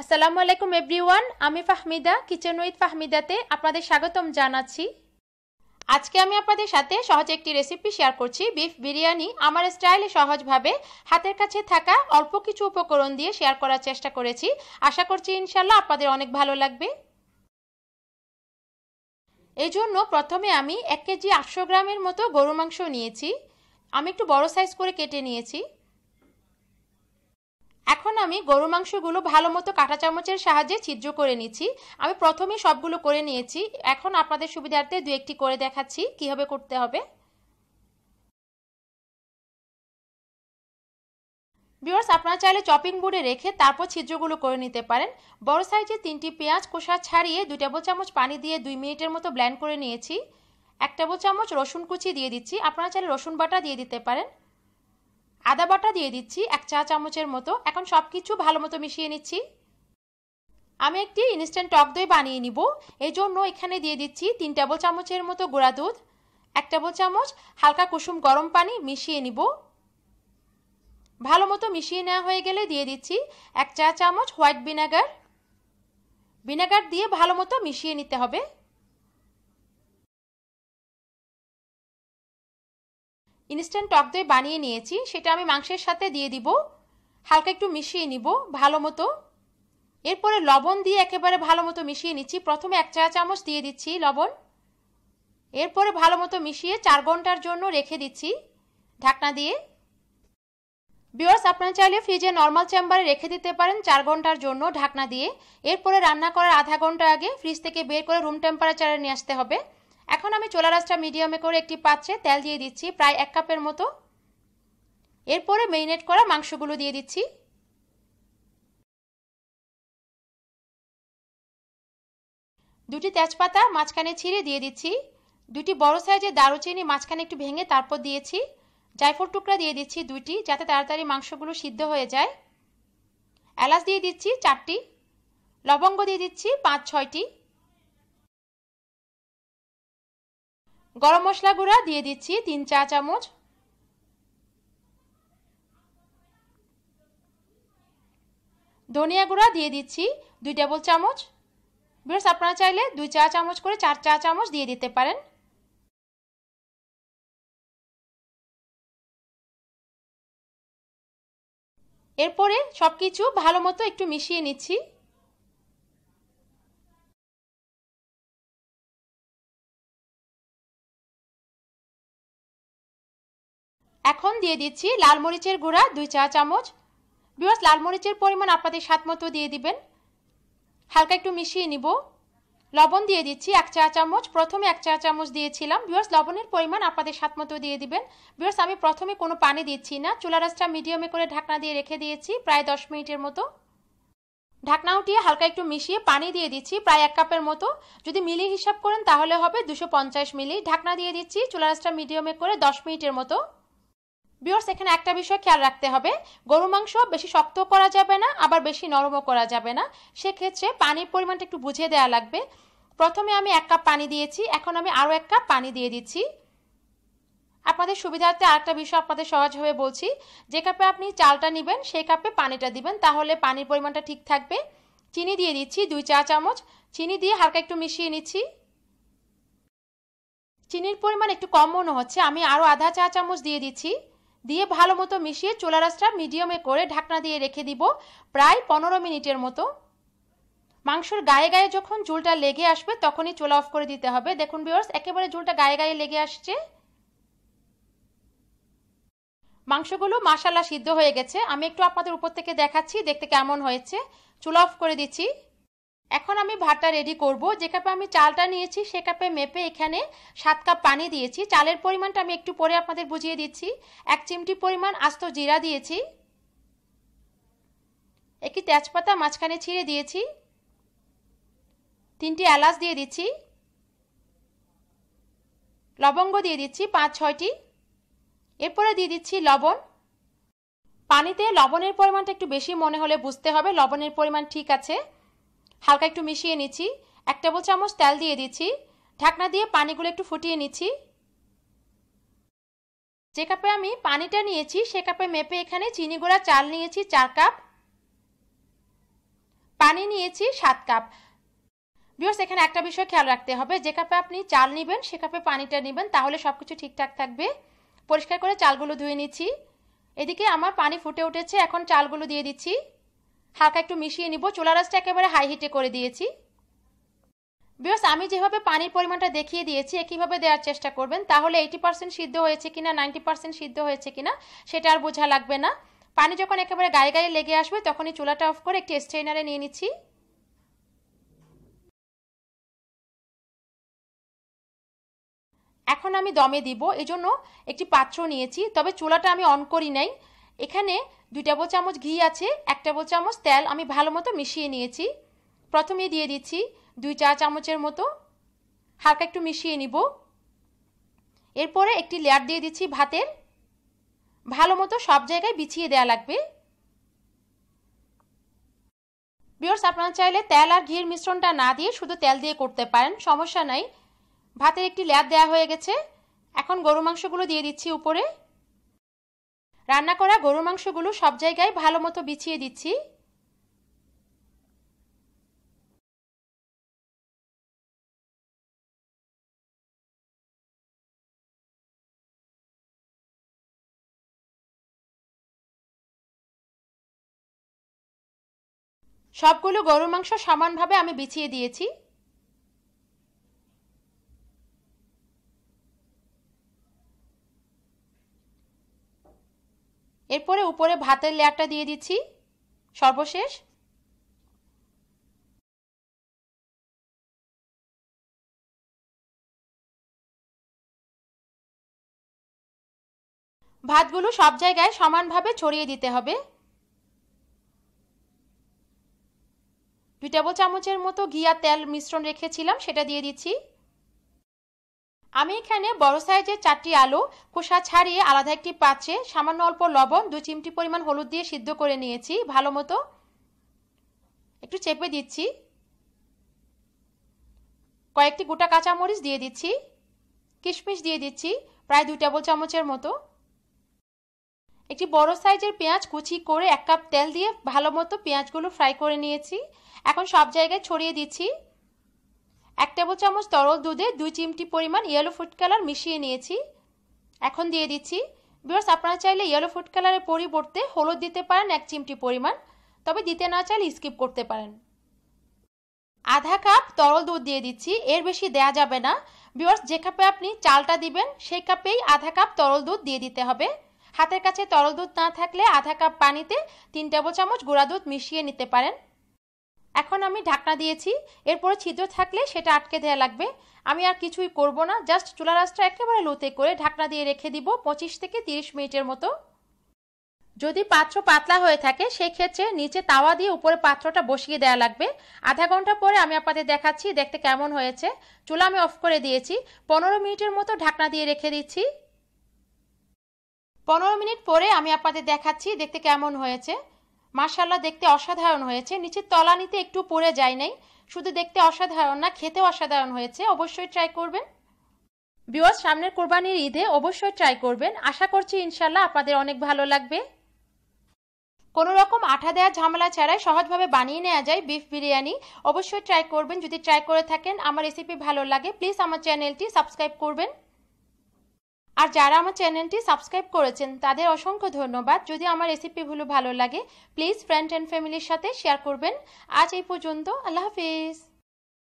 আসসালামু আলাইকুম এভরিওয়ান, আমি ফাহমিদা কিচেন উইথ ফাহমিদাতে আপনাদের স্বাগতম জানাচ্ছি। আজকে আমি আপনাদের সাথে সহজ একটি রেসিপি শেয়ার করছি বিফ বিরিয়ানি। আমার স্টাইলে সহজভাবে হাতের কাছে থাকা অল্প কিছু উপকরণ দিয়ে শেয়ার করার চেষ্টা করেছি। আশা করছি ইনশাল্লাহ আপনাদের অনেক ভালো লাগবে। এই জন্য প্রথমে আমি এক কেজি আটশো গ্রামের মতো গরু মাংস নিয়েছি। আমি একটু বড় সাইজ করে কেটে নিয়েছি। এখন আমি গরু মাংসগুলো ভালো মতো কাঁটা চামচের সাহায্যে ছিদ্র করে নিচ্ছি। আমি প্রথমে সবগুলো করে নিয়েছি। এখন আপনাদের সুবিধার্থে দু একটি করে দেখাচ্ছি কীভাবে করতে হবে। বিয়ার্স আপনারা চাইলে চপিং বোর্ডে রেখে তারপর ছিদ্রগুলো করে নিতে পারেন। বড় সাইজে তিনটি পেঁয়াজ কোষা ছাড়িয়ে দুই টেবিল চামচ পানি দিয়ে দুই মিনিটের মতো ব্ল্যান্ড করে নিয়েছি। এক টেবিল চামচ রসুন কুচি দিয়ে দিচ্ছি। আপনারা চাইলে রসুন বাটা দিয়ে দিতে পারেন। আদা বাটা দিয়ে দিচ্ছি, এক চা চামচের মতো। এখন সব কিছু ভালো মতো মিশিয়ে নিচ্ছি। আমি একটি ইনস্ট্যান্ট টক দই বানিয়ে নিব। এই জন্য এখানে দিয়ে দিচ্ছি তিন টেবিল চামচের মতো গুঁড়া দুধ, এক টেবিল চামচ হালকা কুসুম গরম পানি মিশিয়ে নিব। ভালো মতো মিশিয়ে নেওয়া হয়ে গেলে দিয়ে দিচ্ছি এক চা চামচ হোয়াইট ভিনেগার। ভিনেগার দিয়ে ভালো মতো মিশিয়ে নিতে হবে। ইনস্ট্যান্ট টক দই বানিয়ে নিয়েছি, সেটা আমি মাংসের সাথে দিয়ে দিব। হালকা একটু মিশিয়ে নিব, ভালো মতো। এরপরে লবণ দিয়ে একেবারে ভালো মতো মিশিয়ে নিচ্ছি। প্রথমে এক চা চামচ দিয়ে দিচ্ছি লবণ। এরপরে ভালো মতো মিশিয়ে চার ঘণ্টার জন্য রেখে দিচ্ছি ঢাকনা দিয়ে। বিয়ার্স আপনারা চাইলে ফ্রিজে নর্মাল চেম্বারে রেখে দিতে পারেন চার ঘণ্টার জন্য ঢাকনা দিয়ে। এরপরে রান্না করার আধা ঘণ্টা আগে ফ্রিজ থেকে বের করে রুম টেম্পারেচারে নিয়ে আসতে হবে। এখন আমি চোলা রাসটা মিডিয়ামে করে একটি পাত্রে তেল দিয়ে দিচ্ছি, প্রায় এক কাপের মতো। এরপরে মেরিনেট করা মাংসগুলো দিয়ে দিচ্ছি। দুটি তেজপাতা মাঝখানে ছিঁড়ে দিয়ে দিচ্ছি। দুটি বড় সাইজের দারুচিনি মাঝখানে একটু ভেঙে তারপর দিয়েছি। জায়ফল টুকরা দিয়ে দিচ্ছি দুইটি, যাতে তাড়াতাড়ি মাংসগুলো সিদ্ধ হয়ে যায়। এলাচ দিয়ে দিচ্ছি চারটি। লবঙ্গ দিয়ে দিচ্ছি পাঁচ, ছয়টি। গরম মশলা গুঁড়া দিয়ে দিচ্ছি তিন চা চামচ। ধনিয়া গুঁড়া দিয়ে দিচ্ছি দুই টেবিল চামচ। বিরস আপনারা চাইলে দুই চা চামচ করে চার চা চামচ দিয়ে দিতে পারেন। এরপরে সব কিছু ভালো মতো একটু মিশিয়ে নিচ্ছি। এখন দিয়ে দিচ্ছি লাল মরিচের গুঁড়া, দুই চা চামচ। বিবাস লাল মরিচের পরিমাণ আপনাদের স্বাদ মতো দিয়ে দিবেন। হালকা একটু মিশিয়ে নিব। লবণ দিয়ে দিচ্ছি এক চা চামচ। প্রথমে এক চা চামচ দিয়েছিলাম। বিয়ার্স লবণের পরিমাণ আপনাদের স্বাদ মতো দিয়ে দিবেন। বিয়ার্স আমি প্রথমে কোনো পানি দিচ্ছি না। চুলা রাসটা মিডিয়ামে করে ঢাকনা দিয়ে রেখে দিয়েছি প্রায় দশ মিনিটের মতো। ঢাকনা উঠিয়ে হালকা একটু মিশিয়ে পানি দিয়ে দিচ্ছি প্রায় এক কাপের মতো। যদি মিলি হিসাব করেন তাহলে হবে দুশো মিলি। ঢাকনা দিয়ে দিচ্ছি চুলা রাসটা মিডিয়ামে করে দশ মিনিটের মতো। বিয়র্স এখানে একটা বিষয় খেয়াল রাখতে হবে। গরু মাংস বেশি শক্ত করা যাবে না, আবার বেশি নরমও করা যাবে না। সেক্ষেত্রে পানির পরিমাণটা একটু বুঝে দেওয়া লাগবে। প্রথমে আমি এক কাপ পানি দিয়েছি, এখন আমি আরও এক কাপ পানি দিয়ে দিচ্ছি। আপনাদের সুবিধার্থে আরেকটা বিষয় আপনাদের সহজভাবে বলছি। যে কাপে আপনি চালটা নেবেন, সেই কাপে পানিটা দিবেন, তাহলে পানির পরিমাণটা ঠিক থাকবে। চিনি দিয়ে দিচ্ছি দুই চা চামচ। চিনি দিয়ে হালকা একটু মিশিয়ে নিচ্ছি। চিনির পরিমাণ একটু কম মনে হচ্ছে, আমি আরও আধা চা চামচ দিয়ে দিচ্ছি। দিয়ে ভালো মতো মিশিয়ে চোলা রাসটা মিডিয়ামে করে ঢাকনা দিয়ে রেখে দিব প্রায় পনেরো মিনিটের মতো। মাংসর গায়ে গায়ে যখন ঝুলটা লেগে আসবে তখনই চোলা অফ করে দিতে হবে। দেখুন বিয়ার্স একেবারে ঝুলটা গায়ে গায়ে লেগে আসছে। মাংসগুলো মাসালা সিদ্ধ হয়ে গেছে। আমি একটু আপনাদের উপর থেকে দেখাচ্ছি, দেখতে কেমন হয়েছে। চুলা অফ করে দিচ্ছি। এখন আমি ভাতটা রেডি করব। যে কাপে আমি চালটা নিয়েছি, সে কাপে মেপে এখানে সাত কাপ পানি দিয়েছি। চালের পরিমাণটা আমি একটু পরে আপনাদের বুঝিয়ে দিচ্ছি। এক চিমটি পরিমাণ আস্ত জিরা দিয়েছি। একটি তেজপাতা মাঝখানে ছিঁড়ে দিয়েছি। তিনটি এলাচ দিয়ে দিচ্ছি। লবঙ্গ দিয়ে দিচ্ছি পাঁচ, ছয়টি। এরপরে দিয়ে দিচ্ছি লবণ। পানিতে লবণের পরিমাণটা একটু বেশি মনে হলে বুঝতে হবে। লবণের পরিমাণ ঠিক আছে। হালকা একটু মিশিয়ে নিচ্ছি। এক টেবিল চামচ তেল দিয়ে দিচ্ছি। ঢাকনা দিয়ে পানিগুলো একটু ফুটিয়ে নিচ্ছি। যে কাপে আমি পানিটা নিয়েছি, সে কাপে মেপে এখানে চিনি গুঁড়া, চাল নিয়েছি চার কাপ। পানি নিয়েছি সাত কাপ। বিয়স এখানে একটা বিষয় খেয়াল রাখতে হবে। যে কাপে আপনি চাল নেবেন, সে কাপে পানিটা নেবেন, তাহলে সব কিছু ঠিকঠাক থাকবে। পরিষ্কার করে চালগুলো ধুয়ে নিচ্ছি। এদিকে আমার পানি ফুটে উঠেছে, এখন চালগুলো দিয়ে দিচ্ছি। হালকা একটু মিশিয়ে নিব। চুলা রাসটা একেবারে হাই হিটে করে দিয়েছি। বিকজ আমি যেভাবে পানির পরিমাণটা দেখিয়ে দিয়েছি একইভাবে দেওয়ার চেষ্টা করবেন। তাহলে এইটি পার্সেন্ট সিদ্ধ হয়েছে কিনা নাইনটি পার্সেন্ট সিদ্ধ হয়েছে কিনা, সেটা আর বোঝা লাগবে না। পানি যখন একেবারে গায়ে গায়ে লেগে আসবে, তখনই চুলাটা অফ করে একটি স্ট্রেনারে নিয়ে নিচ্ছি। এখন আমি দমে দিব। এজন্য একটি পাত্র নিয়েছি। তবে চুলাটা আমি অন করি নাই। এখানে দুই টেবল চামচ ঘি আছে এক টেবল চামচ তেল আমি ভালো মতো মিশিয়ে নিয়েছি। প্রথমে দিয়ে দিচ্ছি দুই চা চামচের মতো। হালকা একটু মিশিয়ে নিব। এরপরে একটি লেয়ার দিয়ে দিচ্ছি ভাতের। ভালো মতো সব জায়গায় বিছিয়ে দেওয়া লাগবে। বিয়র্স আপনারা চাইলে তেল আর ঘির মিশ্রণটা না দিয়ে শুধু তেল দিয়ে করতে পারেন, সমস্যা নাই। ভাতের একটি লেয়ার দেওয়া হয়ে গেছে। এখন গরু মাংসগুলো দিয়ে দিচ্ছি উপরে। রান্না করা গরু মাংসগুলো সব জায়গায় ভালো মতো বিছিয়ে দিচ্ছি। সবগুলো গরুর মাংস সমানভাবে আমি বিছিয়ে দিয়েছি। এরপরে উপরে ভাতের লেয়ারটা দিয়ে দিচ্ছি। সর্বশেষ। ভাতগুলো সব জায়গায় সমানভাবে ছড়িয়ে দিতে হবে। দুই টেবল চামচের মতো ঘি আর তেল মিশ্রণ রেখেছিলাম, সেটা দিয়ে দিচ্ছি। আমি এখানে বড় সাইজের চারটি আলু, খোসা ছাড়িয়ে আলাদা একটি পাত্রে সামান্য অল্প লবণ, দু চিমটি পরিমাণ হলুদ দিয়ে সিদ্ধ করে নিয়েছি, ভালো মতো একটু চেপে দিচ্ছি। কয়েকটি গোটা কাঁচামরিচ দিয়ে দিচ্ছি, কিশমিশ দিয়ে দিচ্ছি, প্রায় দুই টেবল চামচের মতো। একটি বড় সাইজের পেঁয়াজ কুচি করে এক কাপ তেল দিয়ে ভালো মতো পেঁয়াজগুলো ফ্রাই করে নিয়েছি। এখন সব জায়গায় ছড়িয়ে দিচ্ছি। এক টেবিল চামচ তরল দুধে দুই চিমটি পরিমাণ ইয়েলো ফুড কালার মিশিয়ে নিয়েছি। এখন দিয়ে দিচ্ছি। বিকজ আপনারা চাইলে ইয়েলো ফুড কালারের পরিবর্তে হলুদ দিতে পারেন এক চিমটি পরিমাণ, তবে দিতে না চাইলে স্কিপ করতে পারেন। আধা কাপ তরল দুধ দিয়ে দিচ্ছি, এর বেশি দেয়া যাবে না। বিকজ যে কাপে আপনি চালটা দিবেন, সেই কাপেই আধা কাপ তরল দুধ দিয়ে দিতে হবে। হাতের কাছে তরল দুধ না থাকলে আধা কাপ পানিতে তিন টেবিল চামচ গুঁড়া দুধ মিশিয়ে নিতে পারেন। এখন আমি ঢাকনা দিয়েছি। এরপরে ছিদ্র থাকলে সেটা আটকে দেওয়া লাগবে। আমি আর কিছুই করব না। জাস্ট চুলা রাসটা একেবারে লোতে করে ঢাকনা দিয়ে রেখে দিব পঁচিশ থেকে তিরিশ মিনিটের মতো। যদি পাত্র পাতলা হয়ে থাকে, সেক্ষেত্রে নিচে তাওয়া দিয়ে উপরে পাত্রটা বসিয়ে দেওয়া লাগবে। আধা ঘণ্টা পরে আমি আপনাদের দেখাচ্ছি দেখতে কেমন হয়েছে। চুলা আমি অফ করে দিয়েছি। পনেরো মিনিটের মতো ঢাকনা দিয়ে রেখে দিচ্ছি। পনেরো মিনিট পরে আমি আপনাদের দেখাচ্ছি দেখতে কেমন হয়েছে। মার্শাল্লাহ দেখতে অসাধারণ হয়েছে। নিচের তলানিতে একটু পড়ে যায় নাই। শুধু দেখতে অসাধারণ না, খেতেও অসাধারণ হয়েছে। অবশ্যই ট্রাই করবেন। বিওয়াজ সামনের কোরবানির ঈদে অবশ্যই ট্রাই করবেন। আশা করছি ইনশাল্লাহ আপনাদের অনেক ভালো লাগবে। কোনো রকম আঠা দেওয়া ঝামেলা ছাড়াই সহজভাবে বানিয়ে নেওয়া যায় বিফ বিরিয়ানি। অবশ্যই ট্রাই করবেন। যদি ট্রাই করে থাকেন, আমার রেসিপি ভালো লাগে প্লিজ আমার চ্যানেলটি সাবস্ক্রাইব করবেন। আর যারা আমার চ্যানেলটি সাবস্ক্রাইব করেছেন, তাদের অসংখ্য ধন্যবাদ। যদি আমার রেসিপিগুলো ভালো লাগে প্লিজ ফ্রেন্ড অ্যান্ড ফ্যামিলির সাথে শেয়ার করবেন। আজ এই পর্যন্ত, আল্লাহ হাফিজ।